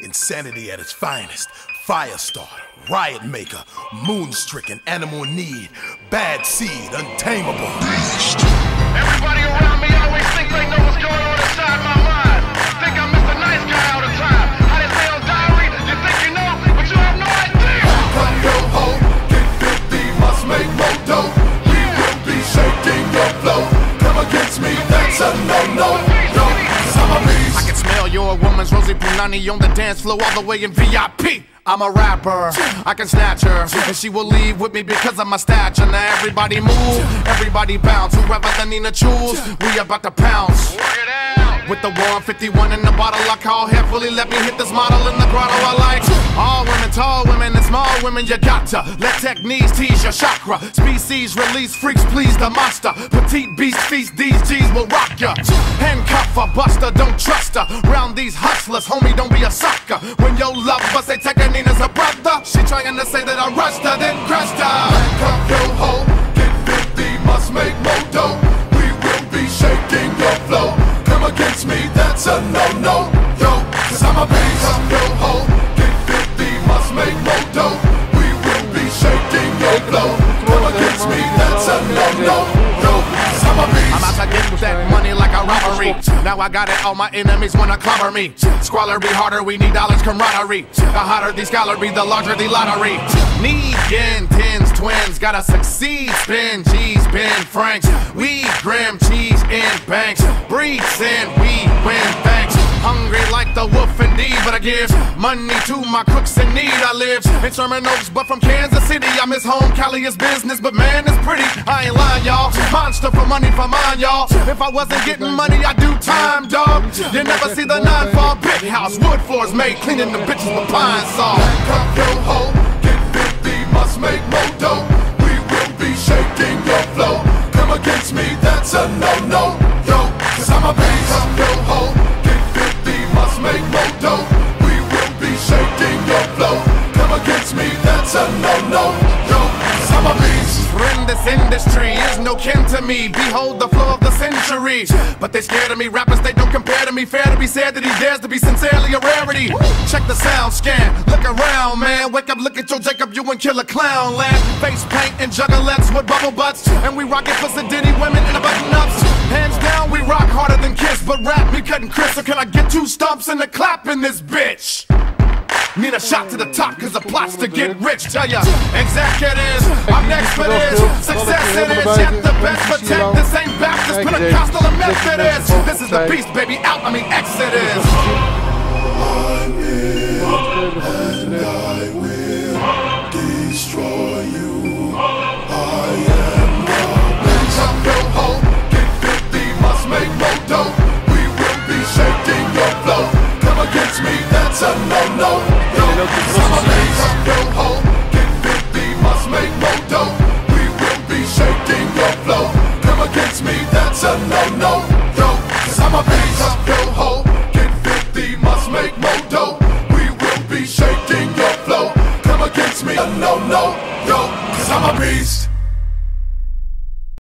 Insanity at its finest. Firestarter, riot maker, moon stricken, animal need, bad seed, untamable. Everybody around me your woman's Rosie Punani on the dance floor all the way in VIP. I'm a rapper, I can snatch her, and she will leave with me because of my stature. Now everybody move, everybody bounce. Whoever the Nina choose, we about to pounce. With the 151 in the bottle, I call heavily. Let me hit this model in the grotto. I like all women, tall small women. You got to let techniques tease your chakra. Species release freaks, please the monster. Petite beast feast, these G's will rock ya. Handcuff a buster, don't trust her. Round these hustlers, homie, don't be a sucker. When your love bust, they take her Nina's a brother. She trying to say that I rushed her, then crushed her. Come yo ho, Now I got it, all my enemies wanna clobber me. Squalor be harder, we need dollars camaraderie. The hotter the scholar be, the larger the lottery. Need yen, tens, twins, gotta succeed. Spin G's, Ben Franks. We grim cheese in banks. Breathe in, we win the wolf indeed, but I give money to my crooks in need. I live in Sherman Oaks, but from Kansas City. I miss home, Cali is business, but man, it's pretty. I ain't lying, y'all. Monster for money for mine, y'all. If I wasn't getting money, I do time, dog. You never see the nine fall big house, wood floors made, cleaning the bitches with pine saw. Come yo ho, get filthy, must make more dough. We will be shaking your flow. Come against me, that's a no no. No no. I'm a beast. Friend, this industry is no kin to me. Behold the flow of the century. But they scared of me. Rappers, they don't compare to me. Fair to be said that he dares to be sincerely a rarity. Check the sound scan. Look around, man. Wake up, look at your Jacob, you and kill a clown land. Face paint and juggalettes with bubble butts. And we rock it for Diddy women in the button ups. Hands down, we rock harder than Kiss. But rap me cutting Chris. So can I get two stumps and a clap in this bitch? Need a shot to the top, cause the plot's to get rich. Tell ya, executives, I'm next for this. Success it is, yet the best for ten. This ain't Baptist, Pentecostal, or Methodist. This is the beast, baby, out, I mean, Exodus. I'm in, and I. to make no